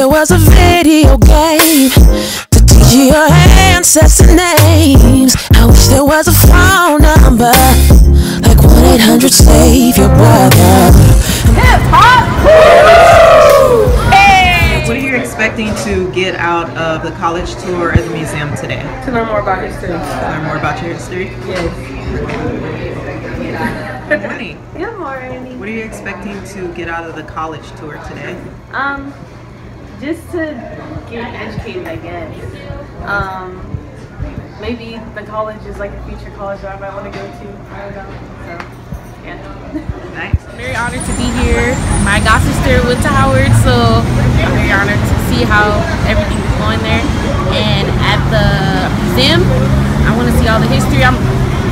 there was a video game to teach you your ancestor names. I wish there was a phone number like 1 800 Save Your Brother. Hip hop! Hey! What are you expecting to get out of the college tour at the museum today? To learn more about history. To learn more about your history? Yes. Good morning. Good morning. What are you expecting to get out of the college tour today? Um, just to get educated, I guess. Um, maybe the college is like a future college that I might want to go to. I don't know. So, yeah. Nice. Very honored to be here. My god sister went to Howard, so I'm very honored to see how everything is going there. And at the museum, I want to see all the history. I'm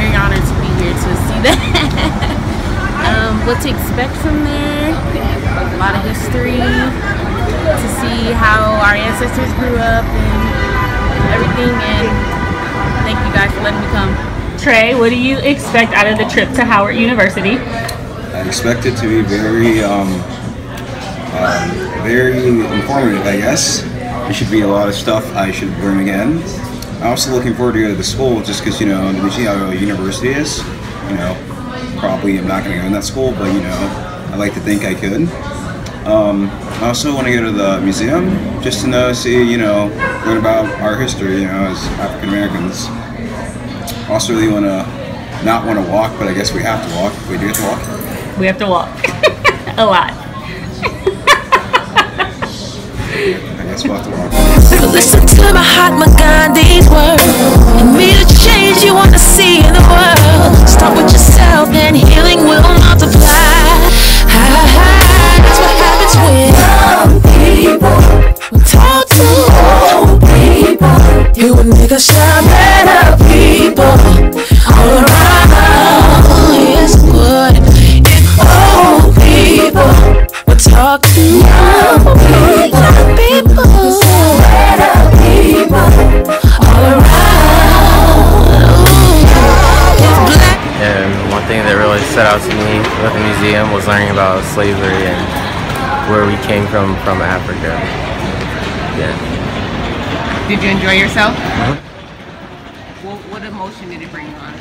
very honored to be here to see that. um, what to expect from there? A lot of history. To see how our ancestors grew up and everything. And thank you guys for letting me come. Trey, what do you expect out of the trip to Howard University? I expect it to be very, um, um, very informative, I guess. There should be a lot of stuff I should learn again. I'm also looking forward to go to the school just because, you know, we see how a university is. You know, probably I'm not going to go in that school, but, you know, I like to think I could. Um, I also want to go to the museum just to know, see, you know, learn about our history, you know, as African Americans. Also, really want to not want to walk, but I guess we have to walk. We do have to walk. We have to walk a lot. I guess we'll have to walk. Listen to Mahatma Gandhi's words and be the change you want to see in the world. Start with yourself, then healing will Would make better people around. Yes, would. If old people would talk to young people, people, And one thing that really stood out to me with the museum was learning about slavery and where we came from from Africa. Yeah. Did you enjoy yourself? Mhm. What, what emotion did it bring you on?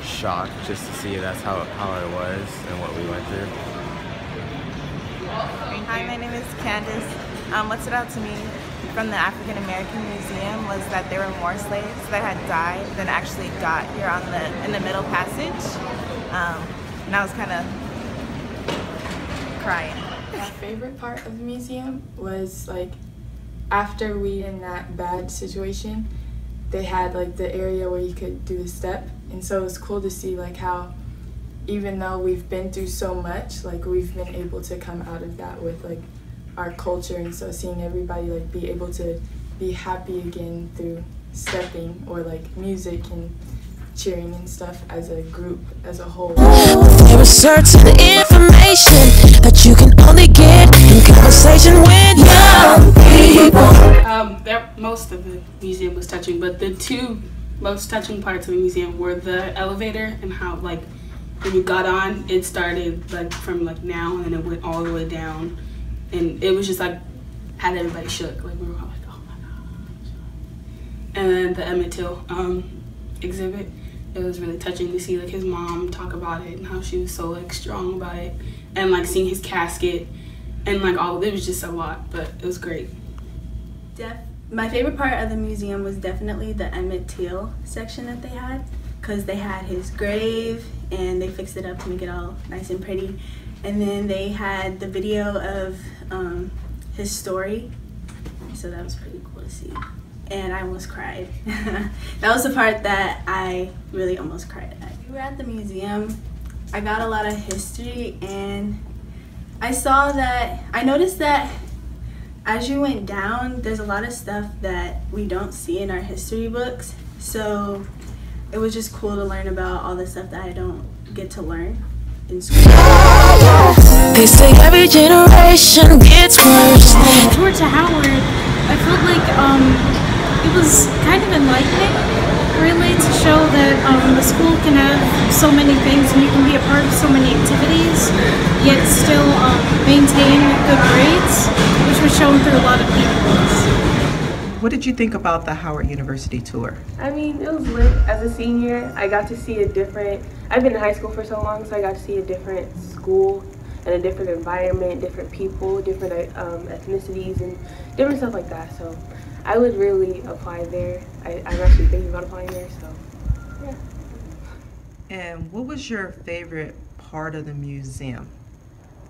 Shock, just to see that's how, how it was and what we went through. Hi, my name is Candace. Um, what stood out to me from the African American Museum was that there were more slaves that had died than actually got here on the in the Middle Passage, um, and I was kind of crying. My favorite part of the museum was like after we in that bad situation, they had like the area where you could do the step, and so it was cool to see like how even though we've been through so much, like we've been able to come out of that with like our culture, and so seeing everybody like be able to be happy again through stepping or like music and cheering and stuff as a group as a whole. Information that you can only get in conversation with young people. Um, most of the museum was touching, but the two most touching parts of the museum were the elevator and how like when you got on, it started like from like now and then it went all the way down, and it was just like had everybody shook. Like we were all like, oh my god. And then the Emmett Till um, exhibit, it was really touching to see like his mom talk about it and how she was so like strong about it, and like seeing his casket, and like all it was just a lot, but it was great. Def- my favorite part of the museum was definitely the Emmett Till section that they had because they had his grave and they fixed it up to make it all nice and pretty. And then they had the video of um, his story, so that was pretty cool to see. And I almost cried. that was the part that I really almost cried at. We were at the museum. I got a lot of history and I saw that, I noticed that as you went down, there's a lot of stuff that we don't see in our history books. So it was just cool to learn about all the stuff that I don't get to learn in school. They say every generation gets worse. tour to Howard, I felt like um, it was kind of enlightening, really, to show that um, the school can have so many things and you can be a part of so many activities, yet still um, maintain good good grades, which was shown through a lot of people. What did you think about the Howard University tour? I mean, it was lit. As a senior, I got to see a different. I've been in high school for so long, so I got to see a different school and a different environment, different people, different um, ethnicities, and different stuff like that. So I would really apply there. I, I'm actually thinking about applying there, so yeah. And what was your favorite part of the museum?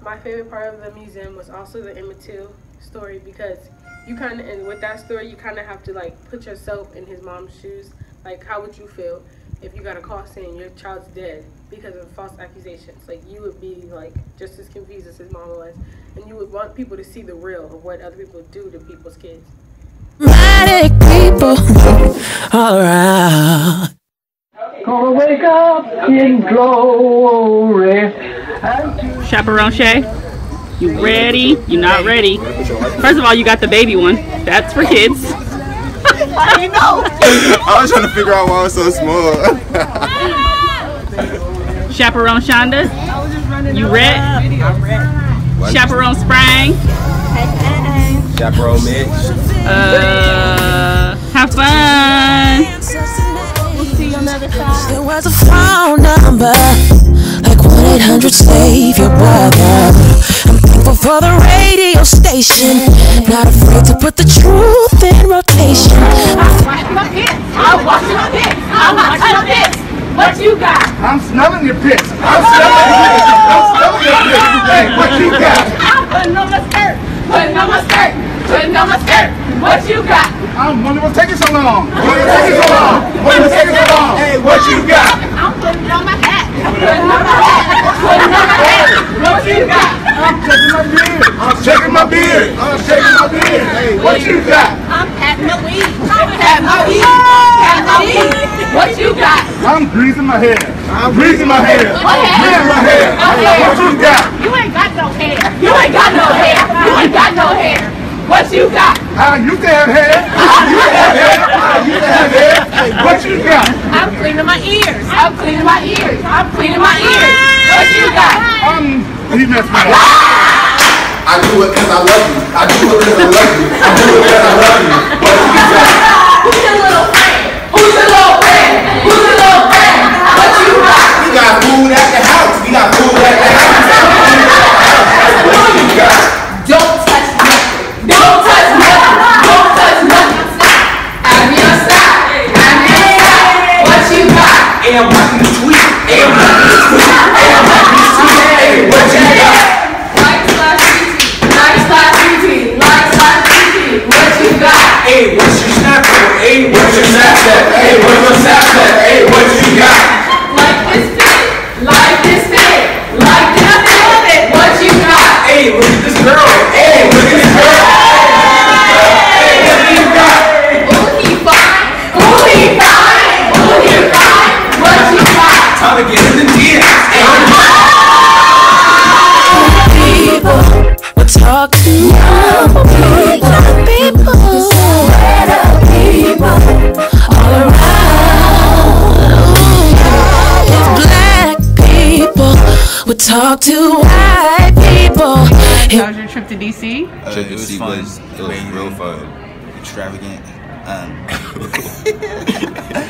My favorite part of the museum was also the Emmett Till story because you kind of and with that story you kind of have to like put yourself in his mom's shoes like how would you feel if you got a call saying your child's dead because of false accusations like you would be like just as confused as his mom was and you would want people to see the real of what other people do to people's kids Dramatic people all around. Gonna wake up in glory. Chaperone Shay, you ready? You're not ready? First of all, you got the baby one. That's for kids. I know. I was trying to figure out why I was so small. Chaperone Shonda, you ready? Chaperone Sprang, Chaperone Mitch. uh, have fun. There was a phone number, like 1 800 Save Your Brother. I'm thankful for the radio station, not afraid to put the truth in rotation. I'm washing my pits. I'm washing my pits. I'm washing my pits. What you got? I'm smelling your pits. I'm smelling your pits. I'm smelling your pits. Hey, what you got? I'm putting on my skirt. Putting on my skirt. Putting on my skirt. What you got? I'm wondering what's taking so long. What's taking so long? What's taking so long? Hey, what you got? I'm putting on my hat. Putting on my hat. Putting on my hat. What you got? I'm checking my beard. I'm checking my beard. I'm checking my beard. Hey, what you got? I'm patting my weed. I'm patting my weed. Patting my weed. What you got? I'm greasing my hair. I'm greasing my hair. Hair? Greasing my hair. What you got? You ain't got no hair. You ain't got no hair. You ain't got no hair. What you got? I used to have hair. I used to have hair. I used to have hair. What you got? I'm cleaning my ears. I'm cleaning my ears. I'm cleaning my ears. What you got? Um, he messed me up. I do it because I love you. I do it because I love you. I do it because I love you. What you got? Watching the tweet. The tweet. Like will talk to young people, better people all around. If black people would talk to white people, How was your trip to DC? Uh, it was fun. It was real fun. Extravagant. Um,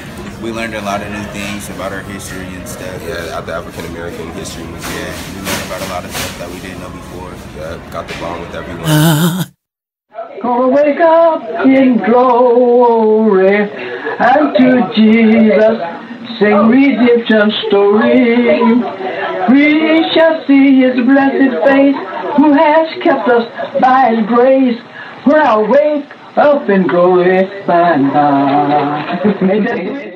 we learned a lot of new things about our history and stuff. Yeah, at the African American History Museum. Yeah, we learned about a lot of stuff that we didn't know before. Yeah, got the bond with everyone. Gonna wake up in glory and to Jesus sing redemption story. We shall see his blessed face who has kept us by his grace. When I wake up in glory by and by.